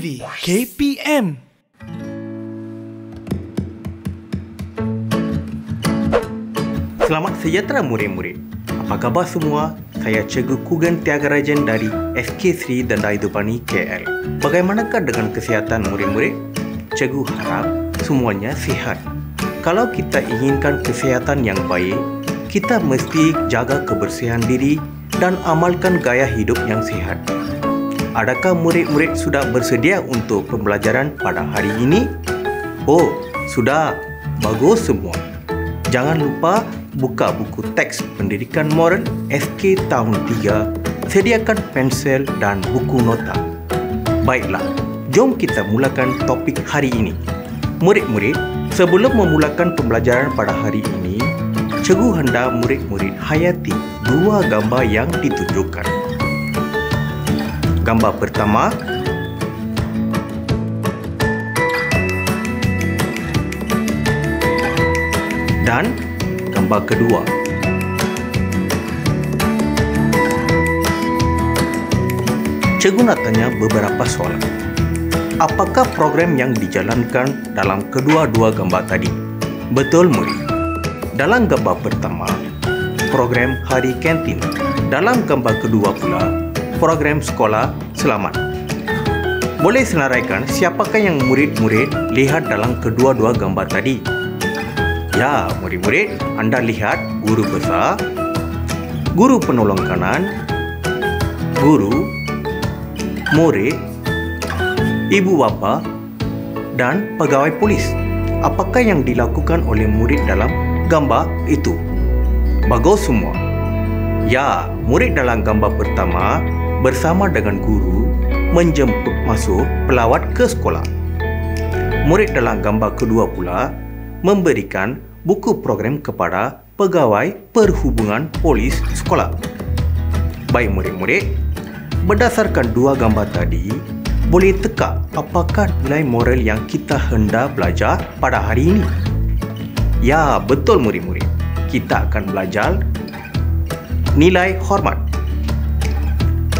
TV KPM Selamat sejahtera murid-murid. Apa khabar semua? Saya Cikgu Kugan Tiagarajan dari SK Sri Danda Hidupani KL. Bagaimanakah dengan kesihatan murid-murid? Cikgu harap semuanya sihat. Kalau kita inginkan kesihatan yang baik, kita mesti jaga kebersihan diri dan amalkan gaya hidup yang sihat. Adakah murid-murid sudah bersedia untuk pembelajaran pada hari ini? Oh, sudah. Bagus semua. Jangan lupa buka buku teks pendidikan moral SK tahun 3. Sediakan pensel dan buku nota. Baiklah, jom kita mulakan topik hari ini. Murid-murid, sebelum memulakan pembelajaran pada hari ini, cikgu hendak murid-murid hayati dua gambar yang ditunjukkan. Gambar pertama dan gambar kedua. Cikgu nak tanya beberapa soalan. Apakah program yang dijalankan dalam kedua-dua gambar tadi? Betul murid. Dalam gambar pertama, program Hari Kantin. Dalam gambar kedua pula, program Sekolah Selamat. Boleh senaraikan siapakah yang murid-murid lihat dalam kedua-dua gambar tadi? Ya, murid-murid, anda lihat guru besar, guru penolong kanan, guru, murid, ibu bapa dan pegawai polis. Apakah yang dilakukan oleh murid dalam gambar itu? Bagus semua. Ya, murid dalam gambar pertama bersama dengan guru menjemput masuk pelawat ke sekolah. Murid dalam gambar kedua pula memberikan buku program kepada pegawai perhubungan polis sekolah. Baik murid-murid, berdasarkan dua gambar tadi, boleh teka apakah nilai moral yang kita hendak belajar pada hari ini? Ya, betul murid-murid. Kita akan belajar nilai hormat.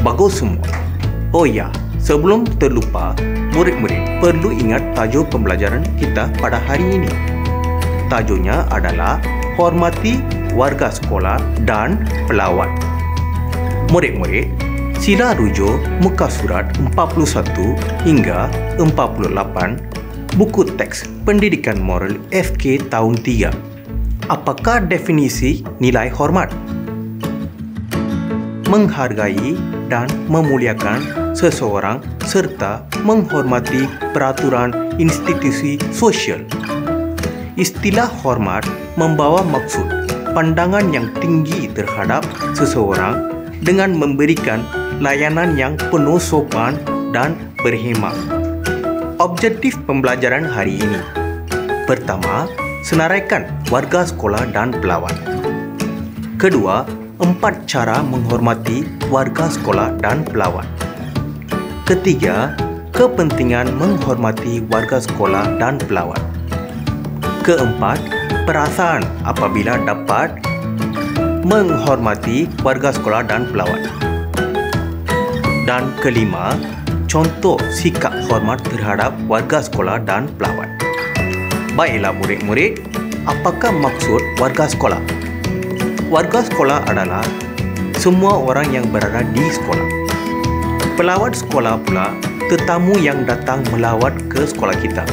Bagus semua. Oh ya, sebelum terlupa, murid-murid perlu ingat tajuk pembelajaran kita pada hari ini tajuknya adalah Hormati Warga Sekolah dan Pelawat. Murid-murid, sila rujuk muka surat 41 hingga 48 buku teks Pendidikan Moral FK tahun 3. Apakah definisi nilai hormat? Menghargai dan memuliakan seseorang serta menghormati peraturan institusi sosial. Istilah hormat membawa maksud pandangan yang tinggi terhadap seseorang dengan memberikan layanan yang penuh sopan dan berhemah. Objektif pembelajaran hari ini. Pertama, senaraikan warga sekolah dan pelawat Kedua, empat cara menghormati warga sekolah dan pelawat Ketiga, kepentingan menghormati warga sekolah dan pelawat Keempat, perasaan apabila dapat menghormati warga sekolah dan pelawat. Dan kelima, contoh sikap hormat terhadap warga sekolah dan pelawat. Baiklah murid-murid, apakah maksud warga sekolah? Warga sekolah adalah semua orang yang berada di sekolah. Pelawat sekolah pula tetamu yang datang melawat ke sekolah kita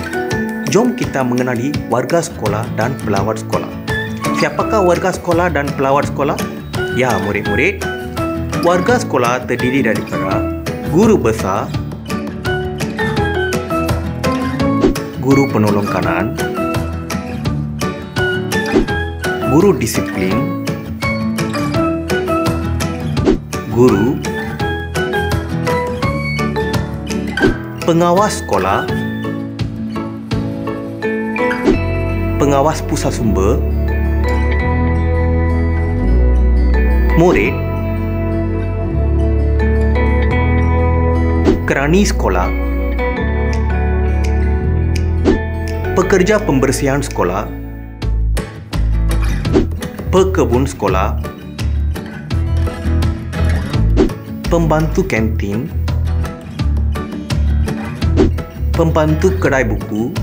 jom kita mengenali warga sekolah dan pelawat sekolah. Siapakah warga sekolah dan pelawat sekolah? Ya, murid-murid. Warga sekolah terdiri daripada guru besar, guru penolong kanan, guru disiplin, guru, pengawas sekolah, pengawas pusat sumber, murid, kerani sekolah, pekerja pembersihan sekolah, pekebun sekolah, pembantu kantin, pembantu kedai buku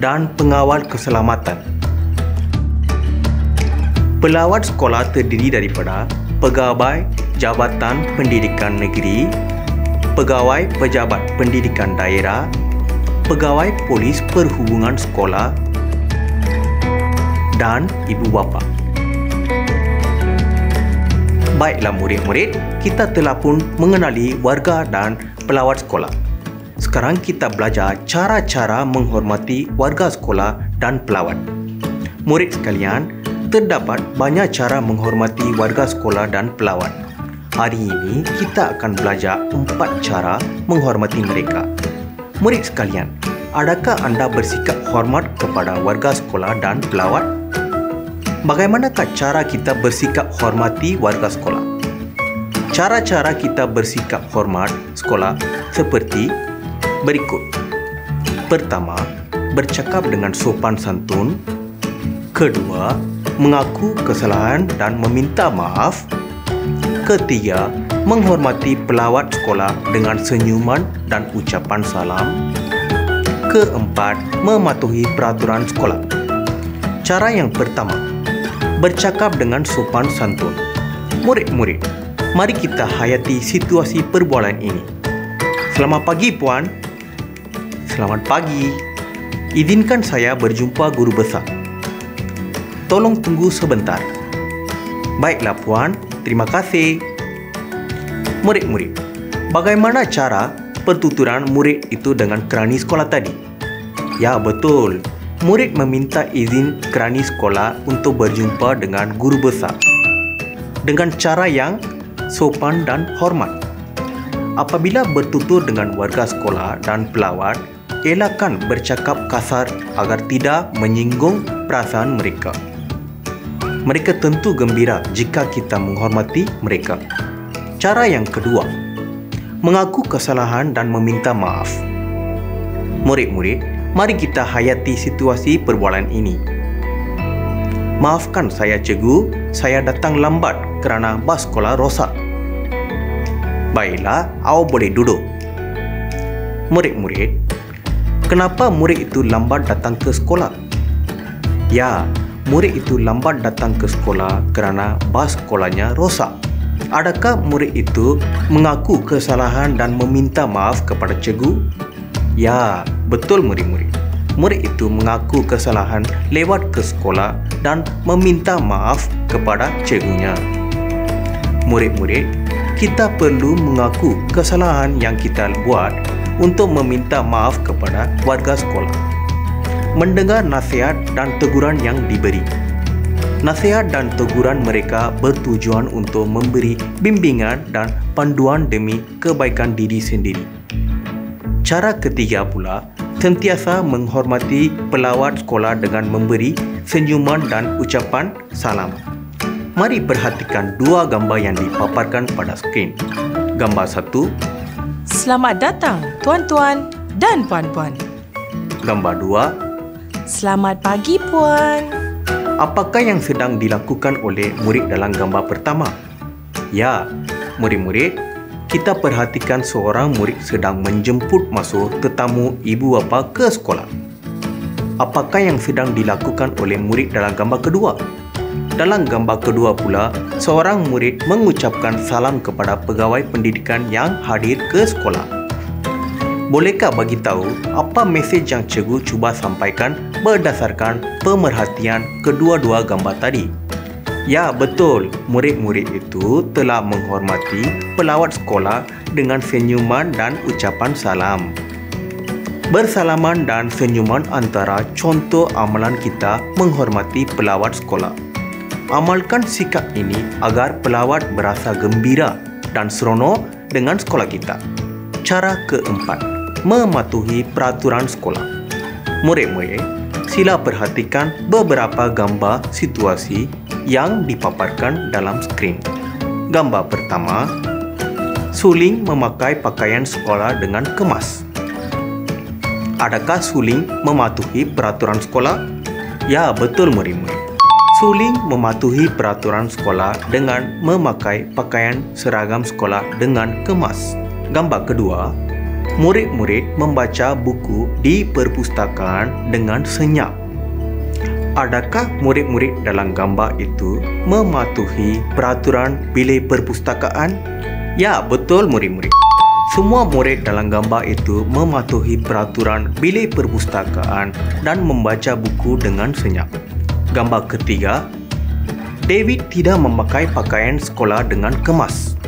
dan pengawal keselamatan. Pelawat sekolah terdiri daripada pegawai Jabatan Pendidikan Negeri, pegawai pejabat pendidikan daerah, pegawai polis perhubungan sekolah dan ibu bapa. Baiklah murid-murid, kita telah pun mengenali warga dan pelawat sekolah. Sekarang kita belajar cara-cara menghormati warga sekolah dan pelawat. Murid sekalian, terdapat banyak cara menghormati warga sekolah dan pelawat. Hari ini kita akan belajar empat cara menghormati mereka. Murid sekalian, adakah anda bersikap hormat kepada warga sekolah dan pelawat? Bagaimanakah cara kita bersikap hormati warga sekolah? Cara-cara kita bersikap hormat sekolah seperti berikut. Pertama, bercakap dengan sopan santun. Kedua, mengaku kesalahan dan meminta maaf. Ketiga, menghormati pelawat sekolah dengan senyuman dan ucapan salam. Keempat, mematuhi peraturan sekolah. Cara yang pertama, bercakap dengan sopan santun. Murid-murid, mari kita hayati situasi perbualan ini. Selamat pagi, Puan. Selamat pagi. Izinkan saya berjumpa guru besar tolong tunggu sebentar. Baiklah puan, terima kasih. Murid-murid, bagaimana cara pertuturan murid itu dengan kerani sekolah tadi? Ya, betul. Murid meminta izin kerani sekolah untuk berjumpa dengan guru besar dengan cara yang sopan dan hormat. Apabila bertutur dengan warga sekolah dan pelawat, elakkan bercakap kasar agar tidak menyinggung perasaan mereka mereka tentu gembira jika kita menghormati mereka. Cara yang kedua, mengaku kesalahan dan meminta maaf. Murid-murid, mari kita hayati situasi perbualan ini. Maafkan saya cikgu, saya datang lambat kerana bas sekolah rosak. Baiklah, awak boleh duduk. Murid-murid, kenapa murid itu lambat datang ke sekolah? Ya, murid itu lambat datang ke sekolah kerana bas sekolahnya rosak. Adakah murid itu mengaku kesalahan dan meminta maaf kepada cikgu? Ya, betul murid-murid. Murid itu mengaku kesalahan lewat ke sekolah dan meminta maaf kepada cikgunya. Murid-murid, kita perlu mengaku kesalahan yang kita buat untuk meminta maaf kepada warga sekolah mendengar nasihat dan teguran yang diberi. Nasihat dan teguran mereka bertujuan untuk memberi bimbingan dan panduan demi kebaikan diri sendiri. Cara ketiga pula, sentiasa menghormati pelawat sekolah dengan memberi senyuman dan ucapan salam. Mari perhatikan dua gambar yang dipaparkan pada skrin. Gambar satu. Selamat datang, tuan-tuan dan puan-puan. Gambar dua. Selamat pagi, Puan. Apakah yang sedang dilakukan oleh murid dalam gambar pertama? Ya, murid-murid, kita perhatikan seorang murid sedang menjemput masuk tetamu ibu bapa ke sekolah. Apakah yang sedang dilakukan oleh murid dalam gambar kedua? Dalam gambar kedua pula, seorang murid mengucapkan salam kepada pegawai pendidikan yang hadir ke sekolah. Bolehkah bagi tahu apa mesej yang cikgu cuba sampaikan berdasarkan pemerhatian kedua-dua gambar tadi? Ya, betul. Murid-murid itu telah menghormati pelawat sekolah dengan senyuman dan ucapan salam. Bersalaman dan senyuman antara contoh amalan kita menghormati pelawat sekolah. Amalkan sikap ini agar pelawat berasa gembira dan seronok dengan sekolah kita. Cara keempat, mematuhi peraturan sekolah. Murid-murid, sila perhatikan beberapa gambar situasi yang dipaparkan dalam skrin. Gambar pertama, Suling memakai pakaian sekolah dengan kemas. Adakah Suling mematuhi peraturan sekolah? Ya, betul murid-murid. Suling mematuhi peraturan sekolah dengan memakai pakaian seragam sekolah dengan kemas. Gambar kedua, murid-murid membaca buku di perpustakaan dengan senyap. Adakah murid-murid dalam gambar itu mematuhi peraturan bilik perpustakaan? Ya, betul murid-murid. Semua murid dalam gambar itu mematuhi peraturan bilik perpustakaan dan membaca buku dengan senyap. Gambar ketiga, David tidak memakai pakaian sekolah dengan kemas.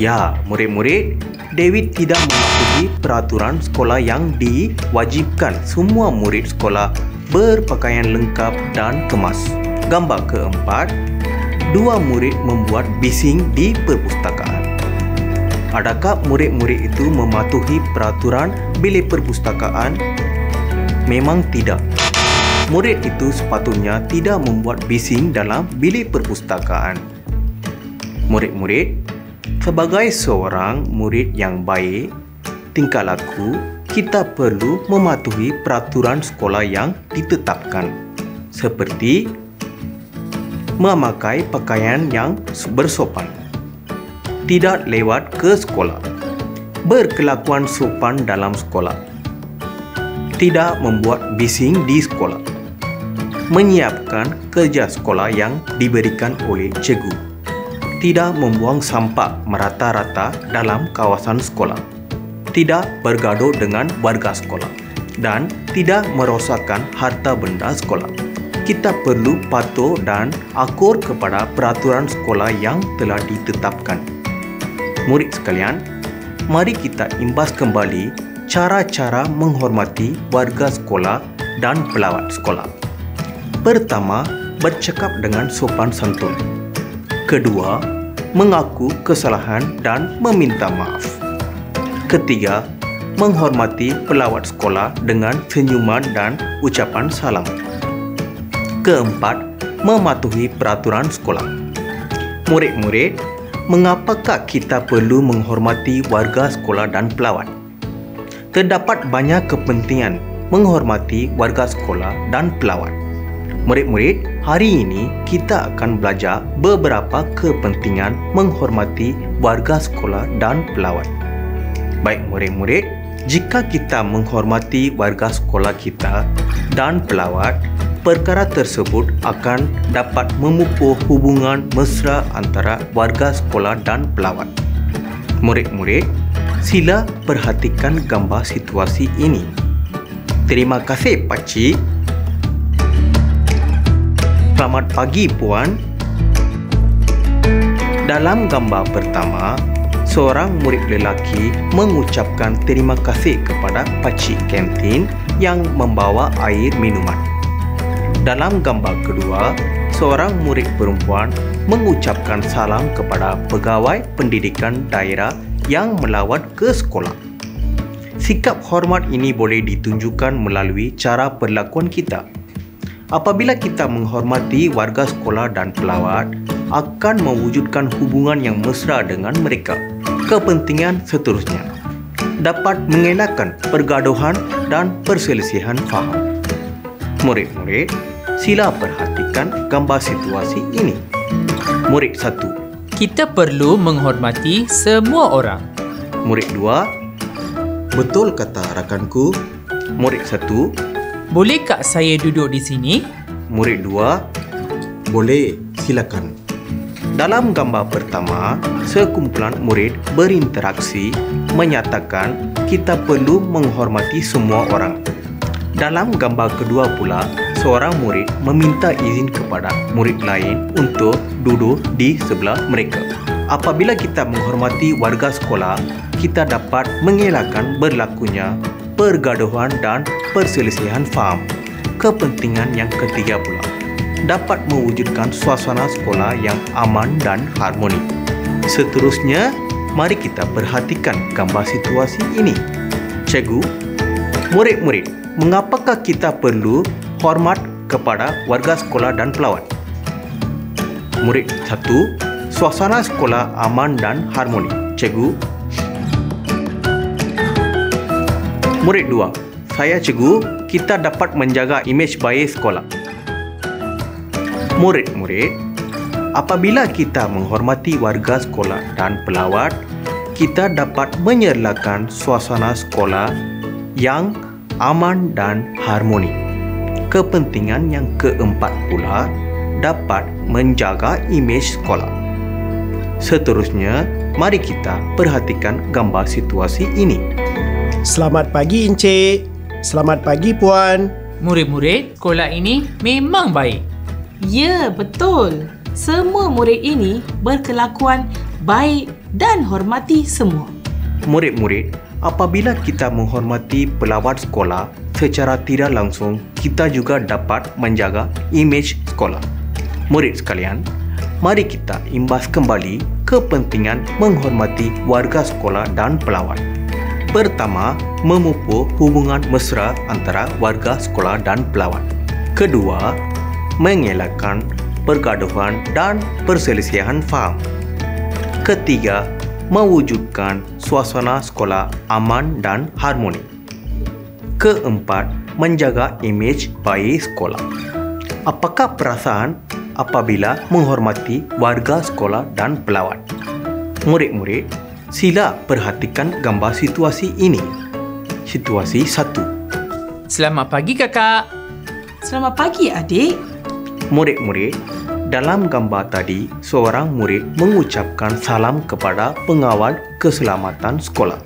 Ya, murid-murid, David tidak mematuhi peraturan sekolah yang diwajibkan semua murid sekolah berpakaian lengkap dan kemas. Gambar keempat, dua murid membuat bising di perpustakaan. Adakah murid-murid itu mematuhi peraturan bilik perpustakaan? Memang tidak. Murid itu sepatutnya tidak membuat bising dalam bilik perpustakaan. Murid-murid, Sebagai seorang murid yang baik, tingkah laku kita perlu mematuhi peraturan sekolah yang ditetapkan seperti memakai pakaian yang bersopan, tidak lewat ke sekolah, berkelakuan sopan dalam sekolah, tidak membuat bising di sekolah, menyiapkan kerja sekolah yang diberikan oleh cikgu tidak membuang sampah merata-rata dalam kawasan sekolah, tidak bergaduh dengan warga sekolah, dan tidak merosakkan harta benda sekolah. Kita perlu patuh dan akur kepada peraturan sekolah yang telah ditetapkan. Murid sekalian, mari kita imbas kembali cara-cara menghormati warga sekolah dan pelawat sekolah. Pertama, bercakap dengan sopan santun. Kedua, mengaku kesalahan dan meminta maaf. Ketiga, menghormati pelawat sekolah dengan senyuman dan ucapan salam. Keempat, mematuhi peraturan sekolah. Murid-murid, mengapakah kita perlu menghormati warga sekolah dan pelawat? Terdapat banyak kepentingan menghormati warga sekolah dan pelawat. Murid-murid, hari ini kita akan belajar beberapa kepentingan menghormati warga sekolah dan pelawat. Baik murid-murid, jika kita menghormati warga sekolah kita dan pelawat, perkara tersebut akan dapat memupuk hubungan mesra antara warga sekolah dan pelawat. Murid-murid, sila perhatikan gambar situasi ini. Terima kasih, Pakcik. Selamat pagi puan. Dalam gambar pertama, seorang murid lelaki mengucapkan terima kasih kepada pakcik kantin yang membawa air minuman. Dalam gambar kedua, seorang murid perempuan mengucapkan salam kepada pegawai pendidikan daerah yang melawat ke sekolah. Sikap hormat ini boleh ditunjukkan melalui cara perlakuan kita. Apabila kita menghormati warga sekolah dan pelawat, akan mewujudkan hubungan yang mesra dengan mereka. Kepentingan seterusnya dapat mengelakkan pergaduhan dan perselisihan faham. Murid-murid, sila perhatikan gambar situasi ini. Murid satu, Kita perlu menghormati semua orang. Murid dua, Betul kata rakanku. Murid satu, Bolehkah saya duduk di sini? Murid dua, boleh, silakan. Dalam gambar pertama, sekumpulan murid berinteraksi menyatakan kita perlu menghormati semua orang. Dalam gambar kedua pula, seorang murid meminta izin kepada murid lain untuk duduk di sebelah mereka. Apabila kita menghormati warga sekolah, kita dapat mengelakkan berlakunya pergaduhan dan perselisihan faham. Kepentingan yang ketiga pula dapat mewujudkan suasana sekolah yang aman dan harmoni. Seterusnya, mari kita perhatikan gambar situasi ini. Cikgu, murid-murid, mengapakah kita perlu hormat kepada warga sekolah dan pelawat? Murid satu, suasana sekolah aman dan harmoni. Cikgu, Murid dua, saya cikgu, kita dapat menjaga imej baik sekolah. Murid-murid, apabila kita menghormati warga sekolah dan pelawat, kita dapat menyerlakan suasana sekolah yang aman dan harmoni. Kepentingan yang keempat pula dapat menjaga imej sekolah. Seterusnya, mari kita perhatikan gambar situasi ini. Selamat pagi Encik. Selamat pagi Puan. Murid-murid sekolah ini memang baik. Ya, betul. Semua murid ini berkelakuan baik dan hormati semua. Murid-murid, apabila kita menghormati pelawat sekolah, secara tidak langsung kita juga dapat menjaga imej sekolah. Murid sekalian, mari kita imbas kembali kepentingan menghormati warga sekolah dan pelawat. Pertama, memupuk hubungan mesra antara warga sekolah dan pelawat. Kedua, mengelakkan pergaduhan dan perselisihan faham. Ketiga, mewujudkan suasana sekolah aman dan harmoni. Keempat, menjaga imej baik sekolah. Apakah perasaan apabila menghormati warga sekolah dan pelawat? Murid-murid, sila perhatikan gambar situasi ini. Situasi satu. Selamat pagi kakak. Selamat pagi adik. Murid-murid, dalam gambar tadi, seorang murid mengucapkan salam kepada pengawal keselamatan sekolah.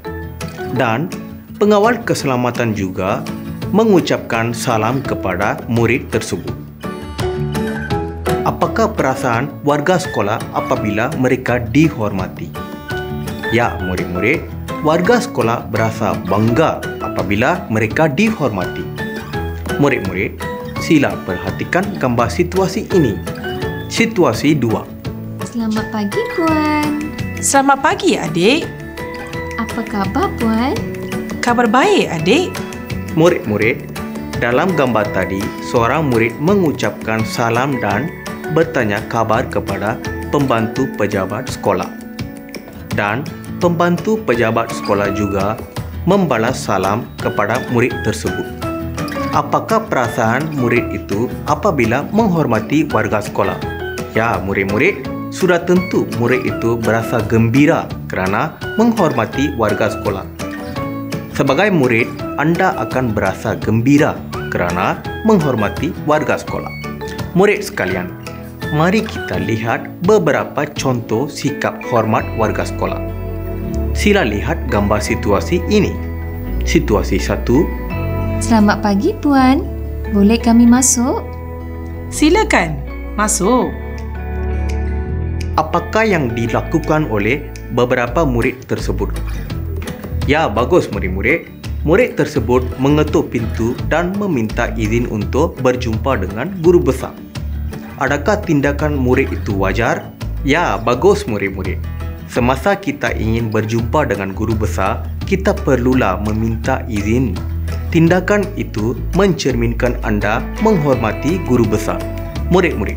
Dan pengawal keselamatan juga mengucapkan salam kepada murid tersebut. Apakah perasaan warga sekolah apabila mereka dihormati? Ya, murid-murid, warga sekolah berasa bangga apabila mereka dihormati. Murid-murid, sila perhatikan gambar situasi ini. Situasi 2. Selamat pagi, Puan. Selamat pagi adik. Apa khabar, Puan? Kabar baik adik. Murid-murid, dalam gambar tadi, seorang murid mengucapkan salam dan bertanya kabar kepada pembantu pejabat sekolah. Dan pembantu pejabat sekolah juga membalas salam kepada murid tersebut. Apakah perasaan murid itu apabila menghormati warga sekolah? Ya, murid-murid, sudah tentu murid itu berasa gembira kerana menghormati warga sekolah. Sebagai murid, anda akan berasa gembira kerana menghormati warga sekolah. Murid sekalian, mari kita lihat beberapa contoh sikap hormat warga sekolah. Sila lihat gambar situasi ini. Situasi satu, Selamat pagi, Puan. Boleh kami masuk? Silakan. Masuk. apakah yang dilakukan oleh beberapa murid tersebut? Ya, bagus murid-murid. Murid tersebut mengetuk pintu dan meminta izin untuk berjumpa dengan guru besar. Adakah tindakan murid itu wajar? Ya, bagus murid-murid. Semasa kita ingin berjumpa dengan guru besar, kita perlulah meminta izin. Tindakan itu mencerminkan anda menghormati guru besar. Murid-murid,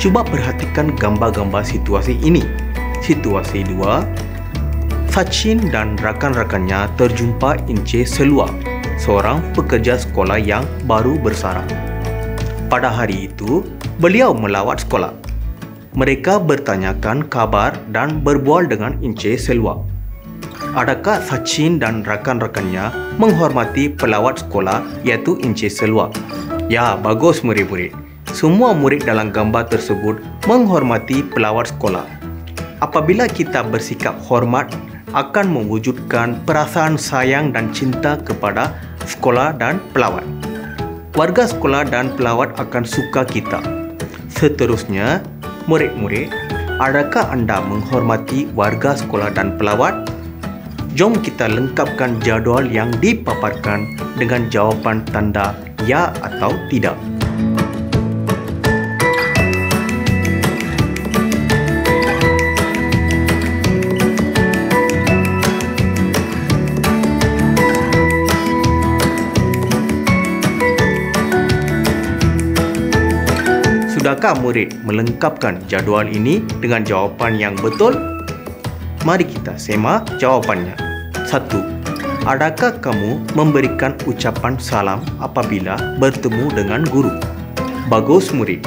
cuba perhatikan gambar-gambar situasi ini. Situasi 2, Sachin dan rakan-rakannya terjumpa Ince Selua, seorang pekerja sekolah yang baru bersarang. Pada hari itu, beliau melawat sekolah. Mereka bertanyakan kabar dan berbual dengan Ince Selua. Adakah Sachin dan rakan-rakannya menghormati pelawat sekolah iaitu Ince Selua? Ya, bagus murid-murid. Semua murid dalam gambar tersebut menghormati pelawat sekolah. Apabila kita bersikap hormat akan mewujudkan perasaan sayang dan cinta kepada sekolah dan pelawat. Warga sekolah dan pelawat akan suka kita. Seterusnya, murid-murid, adakah anda menghormati warga sekolah dan pelawat? Jom kita lengkapkan jadual yang dipaparkan dengan jawapan tanda ya atau tidak. Sudahkah murid melengkapkan jadual ini dengan jawapan yang betul? Mari kita semak jawapannya. Satu, Adakah kamu memberikan ucapan salam apabila bertemu dengan guru? Bagus murid.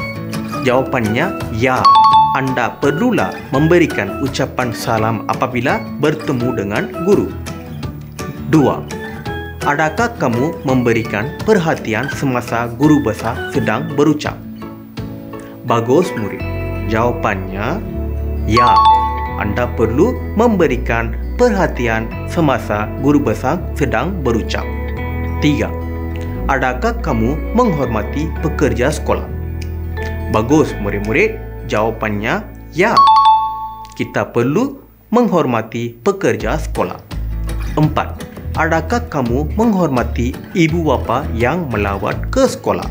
Jawapannya ya. anda perlulah memberikan ucapan salam apabila bertemu dengan guru. 2. Adakah kamu memberikan perhatian semasa guru besar sedang berucap? Bagus murid. Jawapannya ya. Anda perlu memberikan perhatian semasa guru besar sedang berucap. 3. Adakah kamu menghormati pekerja sekolah? Bagus murid-murid. Jawapannya ya. Kita perlu menghormati pekerja sekolah. 4. Adakah kamu menghormati ibu bapa yang melawat ke sekolah?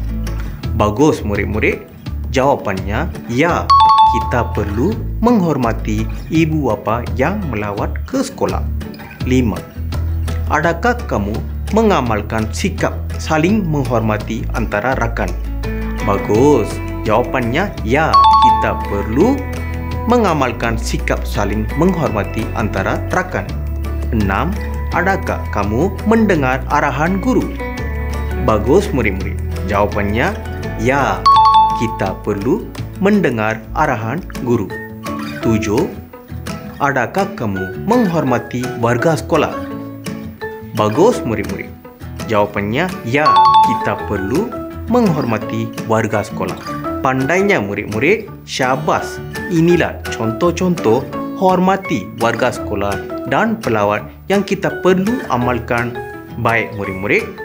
Bagus murid-murid. Jawapannya ya kita perlu menghormati ibu bapa yang melawat ke sekolah. 5. Adakah kamu mengamalkan sikap saling menghormati antara rakan? Bagus. Jawapannya ya, kita perlu mengamalkan sikap saling menghormati antara rakan. 6. Adakah kamu mendengar arahan guru? Bagus murid-murid. Jawapannya ya, kita perlu mendengar arahan guru. Tujuh, adakah kamu menghormati warga sekolah? Bagus murid-murid. Jawapannya ya, kita perlu menghormati warga sekolah. Pandainya murid-murid, syabas. Inilah contoh-contoh hormati warga sekolah dan pelawat yang kita perlu amalkan baik murid-murid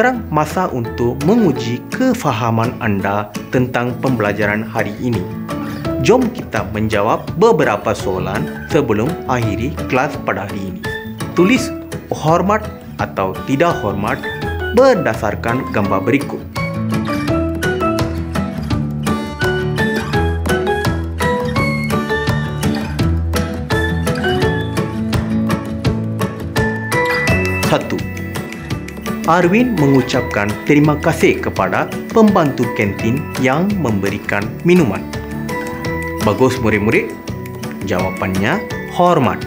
sekarang masa untuk menguji kefahaman anda tentang pembelajaran hari ini. Jom kita menjawab beberapa soalan sebelum akhiri kelas pada hari ini. Tulis hormat atau tidak hormat berdasarkan gambar berikut. Satu. Arwin mengucapkan terima kasih kepada pembantu kantin yang memberikan minuman. Bagus murid-murid? Jawapannya hormat.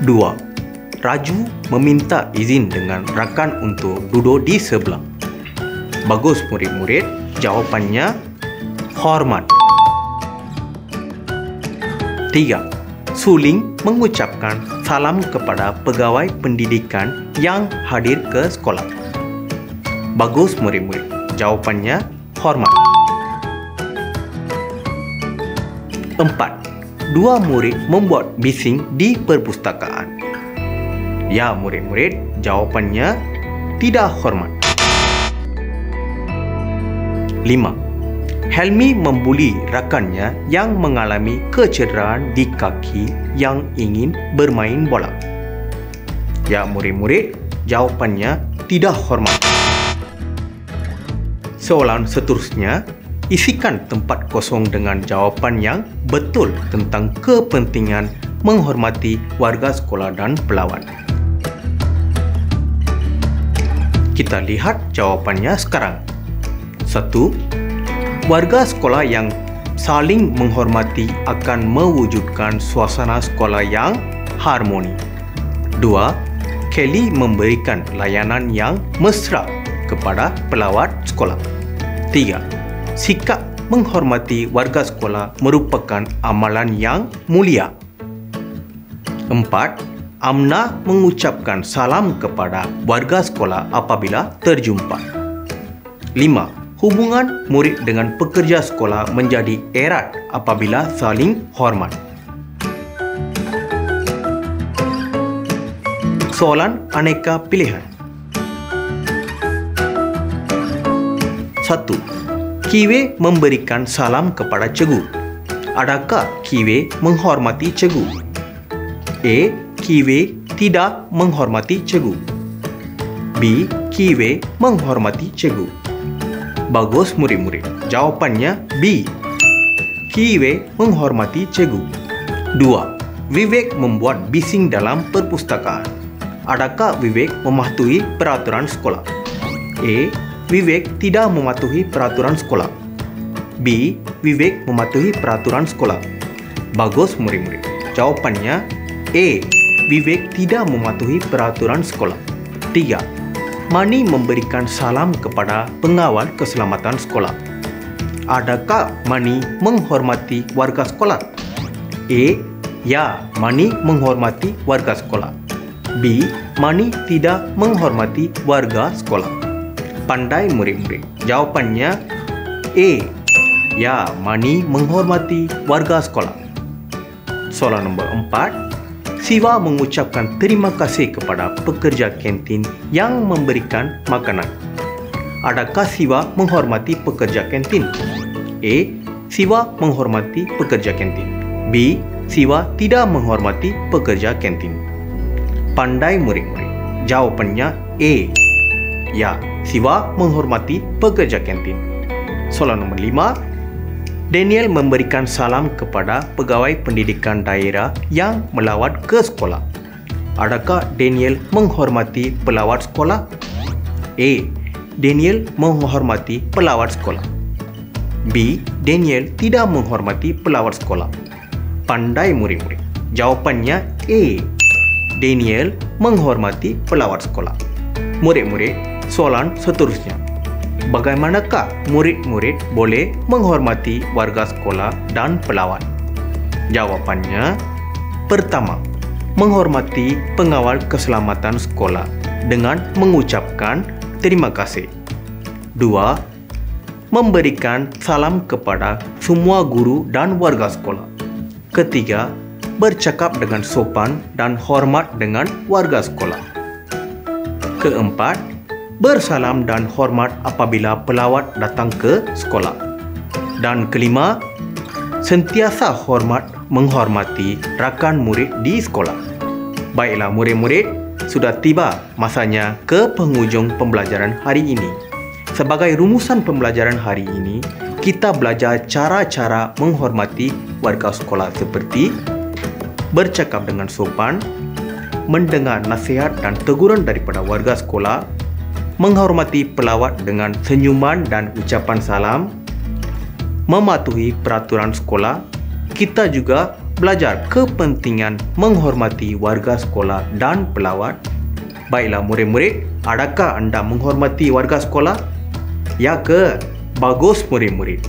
2. Raju meminta izin dengan rakan untuk duduk di sebelah. Bagus murid-murid? Jawapannya hormat. 3. Suling mengucapkan salam kepada pegawai pendidikan yang hadir ke sekolah. Bagus murid-murid. Jawapannya hormat. Empat. Dua murid membuat bising di perpustakaan. Ya murid-murid, jawapannya tidak hormat. Lima. Helmi membuli rakannya yang mengalami kecederaan di kaki yang ingin bermain bola. Ya murid-murid, jawapannya tidak hormat. Soalan seterusnya, isikan tempat kosong dengan jawapan yang betul tentang kepentingan menghormati warga sekolah dan pelawat. Kita lihat jawapannya sekarang. Satu, warga sekolah yang saling menghormati akan mewujudkan suasana sekolah yang harmoni. Dua, Kelly memberikan layanan yang mesra kepada pelawat sekolah. Tiga, sikap menghormati warga sekolah merupakan amalan yang mulia. Empat, Amna mengucapkan salam kepada warga sekolah apabila terjumpa. Hubungan murid dengan pekerja sekolah menjadi erat apabila saling hormat. Soalan aneka pilihan. 1. Kiwe memberikan salam kepada cikgu. Adakah Kiwe menghormati cikgu? A. Kiwe tidak menghormati cikgu. B. Kiwe menghormati cikgu. Bagus murid-murid. Jawapannya B. Kiwe menghormati cikgu. 2. Vivek membuat bising dalam perpustakaan. Adakah Vivek mematuhi peraturan sekolah? A. Vivek tidak mematuhi peraturan sekolah. B. Vivek mematuhi peraturan sekolah. Bagus murid-murid. Jawapannya A. Vivek tidak mematuhi peraturan sekolah. 3. Mani memberikan salam kepada pengawal keselamatan sekolah. Adakah Mani menghormati warga sekolah? A. Ya, Mani menghormati warga sekolah. B. Mani tidak menghormati warga sekolah. Pandai murid-murid. Jawapannya A. Ya, Mani menghormati warga sekolah. Soalan nombor Siva mengucapkan terima kasih kepada pekerja kantin yang memberikan makanan. Adakah Siva menghormati pekerja kantin? A. Siva menghormati pekerja kantin. B. Siva tidak menghormati pekerja kantin. Pandai murid-murid. Jawapannya A. Ya, Siva menghormati pekerja kantin. Soalan nomor Daniel memberikan salam kepada pegawai pendidikan daerah yang melawat ke sekolah. Adakah Daniel menghormati pelawat sekolah? A. Daniel menghormati pelawat sekolah. B. Daniel tidak menghormati pelawat sekolah. Pandai murid-murid. Jawapannya A. Daniel menghormati pelawat sekolah. Murid-murid, soalan seterusnya. Bagaimanakah murid-murid boleh menghormati warga sekolah dan pelawat? Jawapannya, pertama, menghormati pengawal keselamatan sekolah dengan mengucapkan terima kasih. Dua, memberikan salam kepada semua guru dan warga sekolah. Ketiga, bercakap dengan sopan dan hormat dengan warga sekolah. Keempat, bersalam dan hormat apabila pelawat datang ke sekolah. Dan kelima, sentiasa hormat menghormati rakan murid di sekolah. Baiklah murid-murid, sudah tiba masanya ke penghujung pembelajaran hari ini. Sebagai rumusan pembelajaran hari ini, kita belajar cara-cara menghormati warga sekolah seperti bercakap dengan sopan, mendengar nasihat dan teguran daripada warga sekolah, menghormati pelawat dengan senyuman dan ucapan salam, mematuhi peraturan sekolah, kita juga belajar kepentingan menghormati warga sekolah dan pelawat. Baiklah murid-murid, adakah anda menghormati warga sekolah? Ya ke? Bagus murid-murid.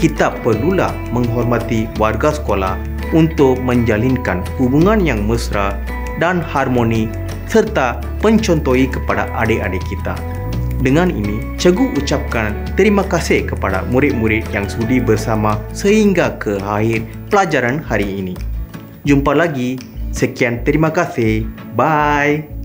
Kita perlulah menghormati warga sekolah untuk menjalinkan hubungan yang mesra dan harmoni serta pencontohi kepada adik-adik kita. Dengan ini, cikgu ucapkan terima kasih kepada murid-murid yang sudi bersama sehingga ke akhir pelajaran hari ini. Jumpa lagi. Sekian terima kasih. Bye.